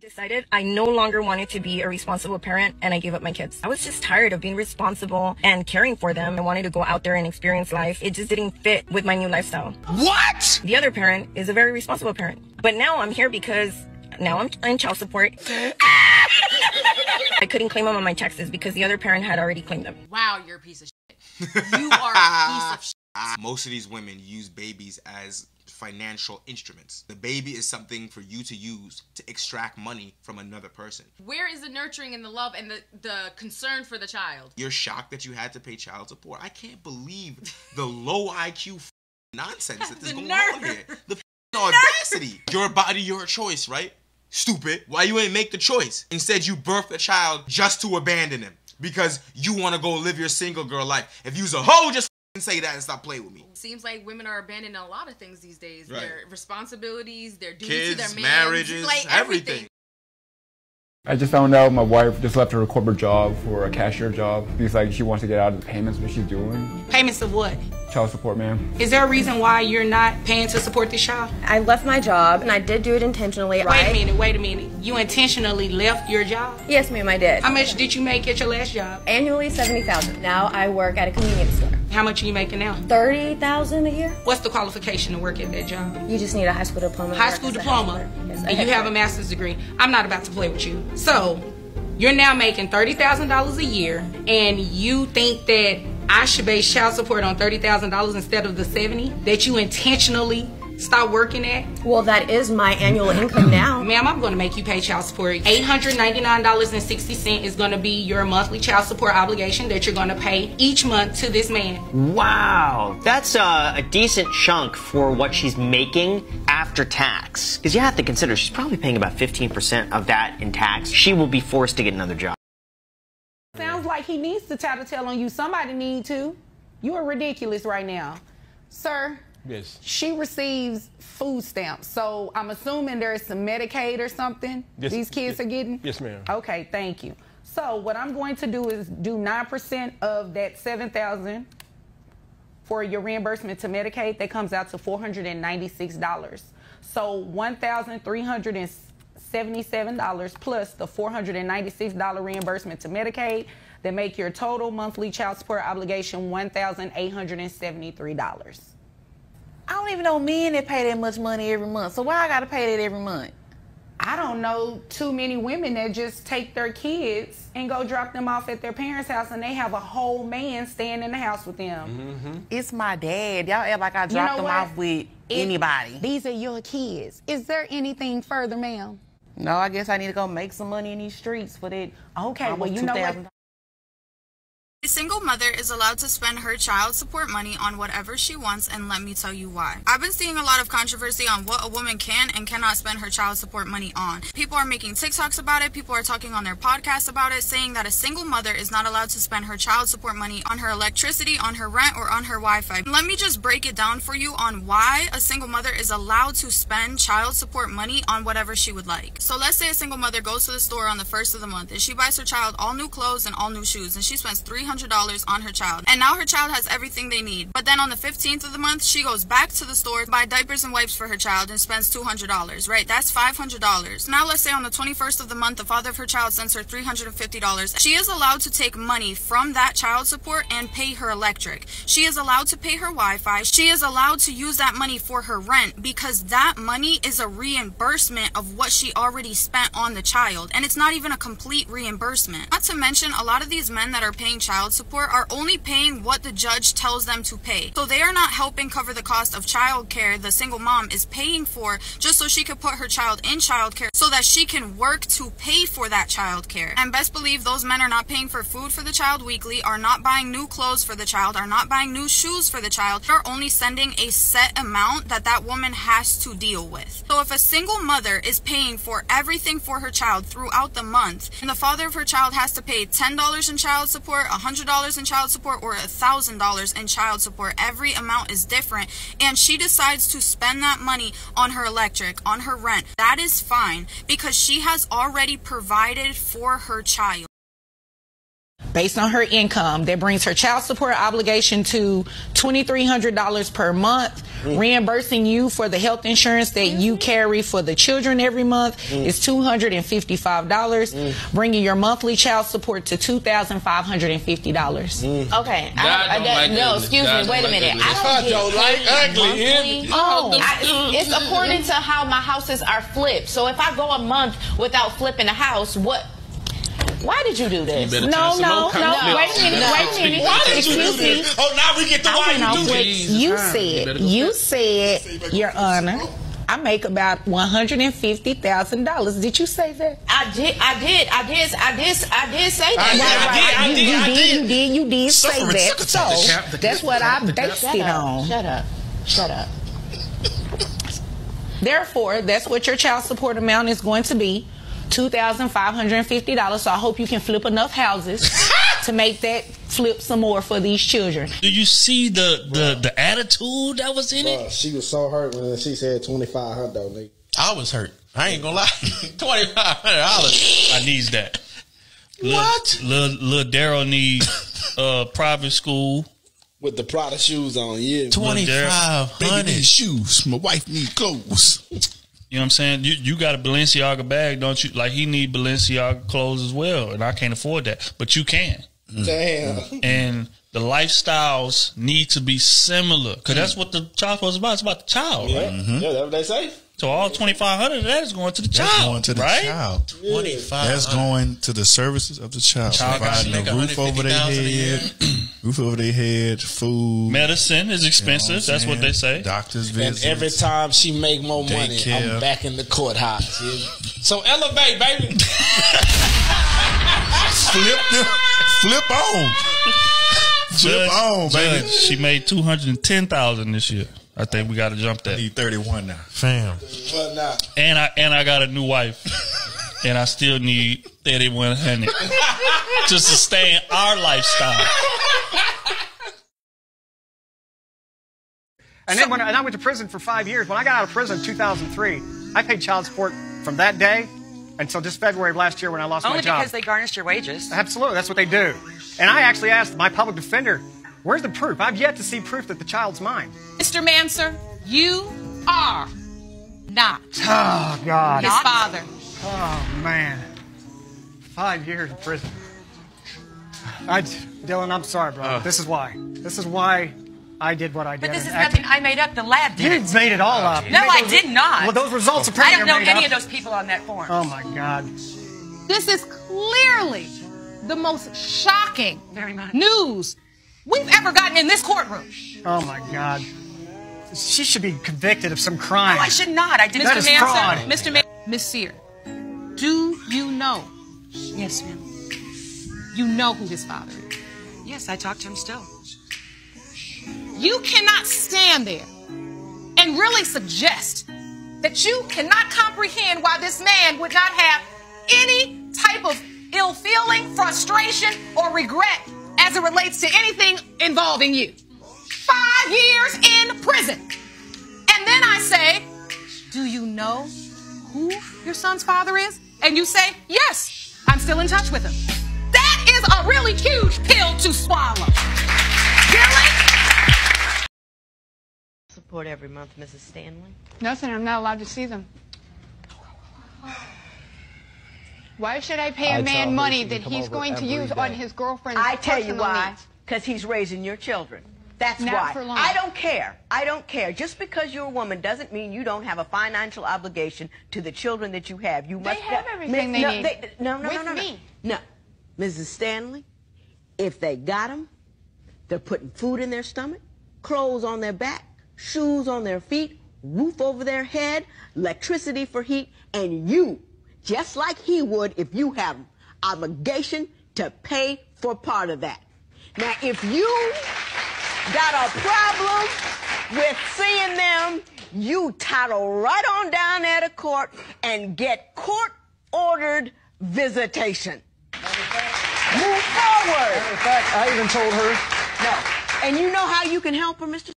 decided I no longer wanted to be a responsible parent and I gave up my kids. I was just tired of being responsible and caring for them. I wanted to go out there and experience life. It just didn't fit with my new lifestyle. What? The other parent is a very responsible parent. But now I'm here because now I'm in child support. I couldn't claim them on my taxes because the other parent had already claimed them. Wow, you're a piece of shit. You are a piece of shit. Most of these women use babies as financial instruments. The baby is something for you to use to extract money from another person. Where is the nurturing and the love and the, the concern for the child? You're shocked that you had to pay child support. I can't believe the low IQ nonsense that is going nerve. on here. The audacity. Your body, your choice, right? Stupid. Why you ain't make the choice? Instead, you birthed a child just to abandon him because you want to go live your single girl life. If you's a hoe, just say that and stop playing with me. Seems like women are abandoning a lot of things these days. Right. Their responsibilities, their duty to Kids, their man, marriages, like everything. I just found out my wife just left her corporate job for a cashier job. She's like she wants to get out of the payments what she's doing. Payments of what? Child support, ma'am. Is there a reason why you're not paying to support this child? I left my job and I did do it intentionally. Wait a minute, wait a minute. You intentionally left your job? Yes, ma'am, I did. How much did you make at your last job? Annually seventy thousand. Now I work at a convenience store. How much are you making now? Thirty thousand a year. What's the qualification to work at that job? You just need a high school diploma. High school diploma. Yes, And you have a master's degree. I'm not about to play with you. So, you're now making $30,000 a year and you think that I should base child support on $30,000 instead of the 70 that you intentionally stop working at? Well, that is my annual income now. Ma'am, I'm going to make you pay child support. $899.60 is going to be your monthly child support obligation that you're going to pay each month to this man. Wow, that's uh, a decent chunk for what she's making after tax. Because you have to consider she's probably paying about 15% of that in tax. She will be forced to get another job. Sounds like he needs to tattletale on you. Somebody need to. You are ridiculous right now. Sir, Yes. she receives food stamps. So I'm assuming there's some Medicaid or something Yes, these kids yes. are getting? Yes, ma'am. Okay, thank you. So what I'm going to do is do 9% of that 7000 for your reimbursement to Medicaid. That comes out to $496. So $1,377 plus the $496 reimbursement to Medicaid that make your total monthly child support obligation $1,873. I don't even know men that pay that much money every month. So why I gotta pay that every month? I don't know too many women that just take their kids and go drop them off at their parents' house and they have a whole man staying in the house with them. Mm-hmm. It's my dad. Y'all act like I You dropped know them what? off with It- anybody. These are your kids. Is there anything further, ma'am? No, I guess I need to go make some money in these streets for that. Okay, well, you know what? $2,000. A single mother is allowed to spend her child support money on whatever she wants, and let me tell you why. I've been seeing a lot of controversy on what a woman can and cannot spend her child support money on. People are making TikToks about it, people are talking on their podcasts about it, saying that a single mother is not allowed to spend her child support money on her electricity, on her rent, or on her Wi Fi. Let me just break it down for you on why a single mother is allowed to spend child support money on whatever she would like. So let's say a single mother goes to the store on the first of the month and she buys her child all new clothes and all new shoes and she spends $300 on her child. And now her child has everything they need. But then on the 15th of the month, she goes back to the store to buy diapers and wipes for her child and spends $200, right? That's $500. Now let's say on the 21st of the month, the father of her child sends her $350. She is allowed to take money from that child support and pay her electric. She is allowed to pay her Wi-Fi. She is allowed to use that money for her rent because that money is a reimbursement of what she already spent on the child. And it's not even a complete reimbursement. Not to mention, a lot of these men that are paying child support are only paying what the judge tells them to pay. So they are not helping cover the cost of child care the single mom is paying for just so she could put her child in child care so that she can work to pay for that child care. And best believe those men are not paying for food for the child weekly, are not buying new clothes for the child, are not buying new shoes for the child. They're only sending a set amount that that woman has to deal with. So if a single mother is paying for everything for her child throughout the month, and the father of her child has to pay $10 in child support, $100 in child support, or $1,000 in child support, every amount is different, and she decides to spend that money on her electric, on her rent, that is fine because she has already provided for her child. Based on her income. That brings her child support obligation to $2,300 per month. Mm. Reimbursing you for the health insurance that you mm-hmm. carry for the children every month mm. is $255. Mm. Bringing your monthly child support to $2,550. Okay. I, I, that- no, excuse God me. Wait a minute. I I don't get don't like ugly. monthly. Oh, I, it's according to how my houses are flipped. So if I go a month without flipping a house, what? Why did you do this? better No, turn some no, no. Wait a minute. No. Wait a minute. Why did you do Excuse me. this? Oh, now we get to I why you do this. you better said. You said, Your Honor, I make about one hundred and fifty thousand dollars. Did you say that? I did. I did. I did. I did. I did say that. I did, I did, I you, did, you I did, did. you did, you did say that. So cap, that's cap, what I cap, the cap. based it on. Shut up. Shut up. Therefore, that's what your child support amount is going to be. Two thousand five hundred and fifty dollars. So I hope you can flip enough houses to make that flip some more for these children. Do you see the the, the attitude that was in it? She was so hurt when she said twenty five hundred though, nigga. I was hurt. I ain't gonna lie. Twenty five hundred dollars. I needs that. What? Little, little Daryl needs uh, private school. With the Prada shoes on, yeah. Twenty five Baby hundred. shoes. My wife need clothes. You know what I'm saying? You you got a Balenciaga bag, don't you? Like he need Balenciaga clothes as well, and I can't afford that, but you can. Damn. And the lifestyles need to be similar because that's what the child was about. It's about the child, Yeah, right? Mm-hmm. yeah, that's what they say. So all twenty five hundred of that is going to the That's child, going to the right? child. Twenty five. That's going to the services of the child. Child got Providing to a roof over their 150,000 a year. head, roof over their head, food. Medicine is you know expensive. what I'm that's what saying? they say. Doctor's And visits. every time she make more money, Daycare. I'm back in the courthouse. yeah. So elevate, baby. flip, them, flip on. Flip on, baby. Judge, she made two hundred and ten thousand this year. I think we got to jump that. Need 31 now. Fam. But now, And I and I got a new wife, and I still need thirty one hundred to sustain our lifestyle. And then when I, and I went to prison for five years, when I got out of prison in 2003, I paid child support from that day until just February of last year when I lost Only my job. Only because they garnished your wages. Absolutely, that's what they do. And I actually asked my public defender, "Where's the proof? I've yet to see proof that the child's mine." Mr. Manser, you are not Oh God. his father. Oh man. Five years in prison. I, Dylan, I'm sorry, bro. Uh. this is why. This is why I did what I did. But this is acted- nothing I made up. The lab did You it. made it all up. No, I did not. Well, those results are I don't know made any up. of those people on that form. Oh my God. This is clearly the most shocking Very much. news we've ever gotten in this courtroom. Oh my God. She should be convicted of some crime. No, I should not. I did That Mr. is Manson. fraud. Mr. Man, Miss Sear, do you know? Yes, ma'am. You know who his father is. Yes, I talk to him still. You cannot stand there and really suggest that you cannot comprehend why this man would not have any type of ill feeling, frustration, or regret as it relates to anything involving you. Five years in prison. And then I say, Do you know who your son's father is? And you say, Yes, I'm still in touch with him. That is a really huge pill to swallow. Dylan? Support every month, Mrs. Stanley. Nothing. I'm not allowed to see them. Why should I pay I a tell man money that he's going to every use on his girlfriend's I tell you why. Because he's raising your children. That's Not why. for long. I don't care. I don't care. Just because you're a woman doesn't mean you don't have a financial obligation to the children that you have. You They must have everything they no, need. no, no, With no, no, no. me. No, Mrs. Stanley, if they got them, they're putting food in their stomach, clothes on their back, shoes on their feet, roof over their head, electricity for heat, and you, just like he would if you have 'em, obligation to pay for part of that. Now, if you got a problem with seeing them, you toddle right on down there to court and get court ordered visitation. Move forward. In fact, I even told her. No. And you know how you can help her, Mr.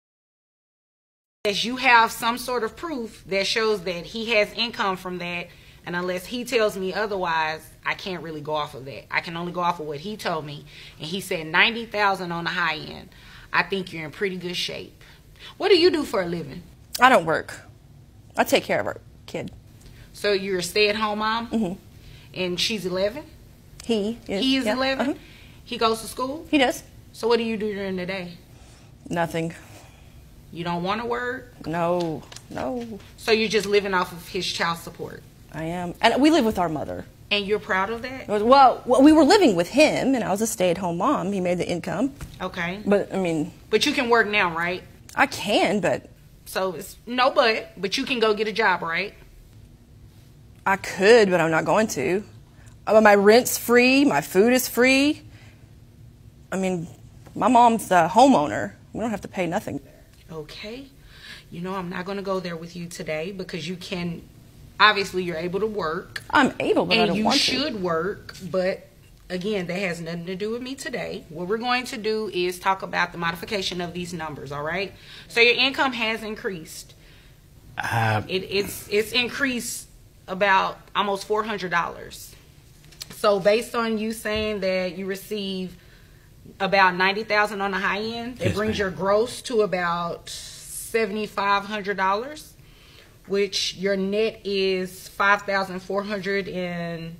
As you have some sort of proof that shows that he has income from that, And unless he tells me otherwise, I can't really go off of that. I can only go off of what he told me. And he said 90,000 on the high end. I think you're in pretty good shape. What do you do for a living? I don't work. I take care of our kid. So you're a stay-at-home mom? Mm-hmm. And she's 11? He is. He is yeah, 11? uh-huh. He goes to school? He does. So what do you do during the day? Nothing. You don't want to work? No, no. So you're just living off of his child support? I am. And we live with our mother. And you're proud of that? Well, well, we were living with him, and I was a stay-at-home mom. He made the income. Okay. But I mean, But you can work now, right? I can, but So it's no but, but you can go get a job, right? I could, but I'm not going to. Uh, my rent's free. My food is free. I mean, my mom's a homeowner. We don't have to pay nothing. Okay. You know, I'm not going to go there with you today because you can obviously you're able to work. I'm able, but I and don't you want to. should work, but again, that has nothing to do with me today. What we're going to do is talk about the modification of these numbers, all right? So your income has increased. Uh, It, it's it's increased about almost four hundred dollars. So based on you saying that you receive about ninety thousand on the high end, it Yes, brings your gross to about seventy five hundred dollars, which your net is five thousand four hundred and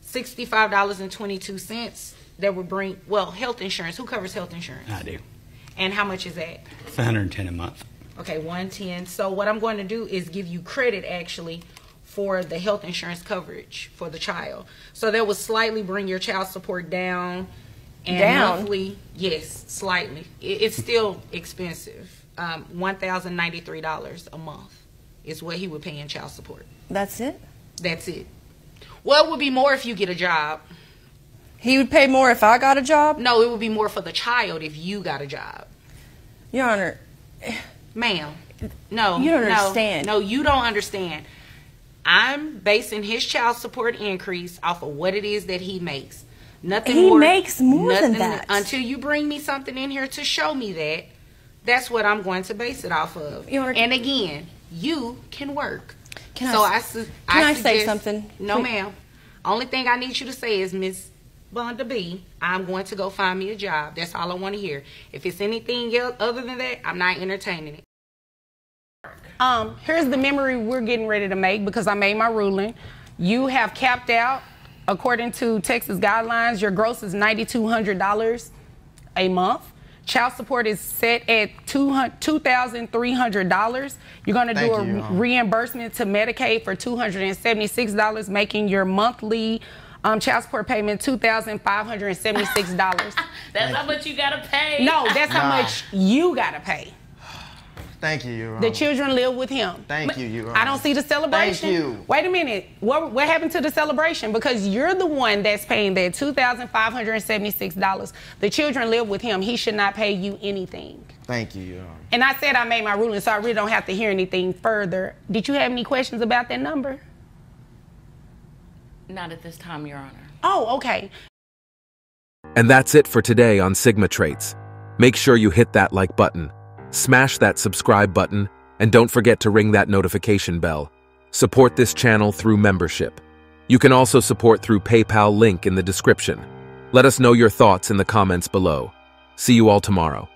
sixty five dollars and twenty two cents. That would bring well health insurance. Who covers health insurance? I do. And how much is that? It's 110 a month. Okay, 110. So what I'm going to do is give you credit actually for the health insurance coverage for the child. So that will slightly bring your child support down. And Down? monthly, yes, slightly. It, it's still expensive. Um, $1,093 a month is what he would pay in child support. That's it. That's it. Well, it would be more if you get a job. He would pay more if I got a job. No, it would be more for the child if you got a job. Your Honor, Ma'am, no. You don't no, understand. No, you don't understand. I'm basing his child support increase off of what it is that he makes. Nothing He more. makes more than nothing- that. Until you bring me something in here to show me that, that's what I'm going to base it off of. and again, you can work. Can I so s- I, su- can I say suggest- something? No, Please. ma'am. Only thing I need you to say is, Miss Vonda B, I'm going to go find me a job. That's all I want to hear. If it's anything else other than that, I'm not entertaining it. Um, here's the memory we're getting ready to make because I made my ruling. You have capped out, according to Texas guidelines, your gross is $9,200 a month. Child support is set at $2,300. You're going to do a you, reimbursement to Medicaid for $276, making your monthly um, child support payment $2,576. That's how much you got to pay. No, that's how much you got to pay. Thank you, Your Honor. The children live with him. Thank you, Your Honor. I don't see the celebration. Thank you. Wait a minute. What what happened to the celebration? Because you're the one that's paying that two thousand five hundred and seventy six dollars. The children live with him. He should not pay you anything. Thank you, Your Honor. And I said I made my ruling, so I really don't have to hear anything further. Did you have any questions about that number? Not at this time, Your Honor. Oh, okay. And that's it for today on Sigma Traits. Make sure you hit that like button, smash that subscribe button, and don't forget to ring that notification bell. Support this channel through membership. You can also support through PayPal link in the description. Let us know your thoughts in the comments below. See you all tomorrow.